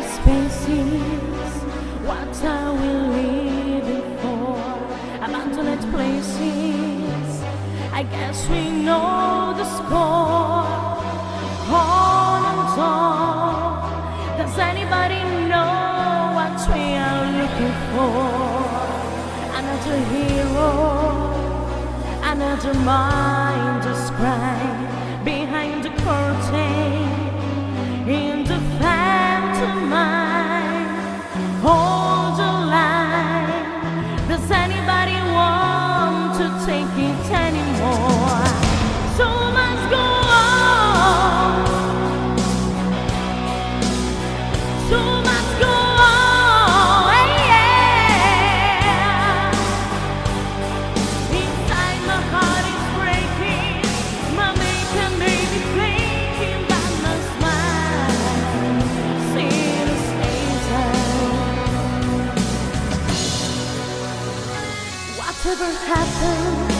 spaces. What are we living for? Abandoned places. I guess we know the score. On and on. Does anybody know what we are looking for? Another hero, another mind just crying take it anymore? So much go on. So much go on. Yeah. Inside my heart is breaking. My maker may be thinking but my smile. The season. Whatever happens,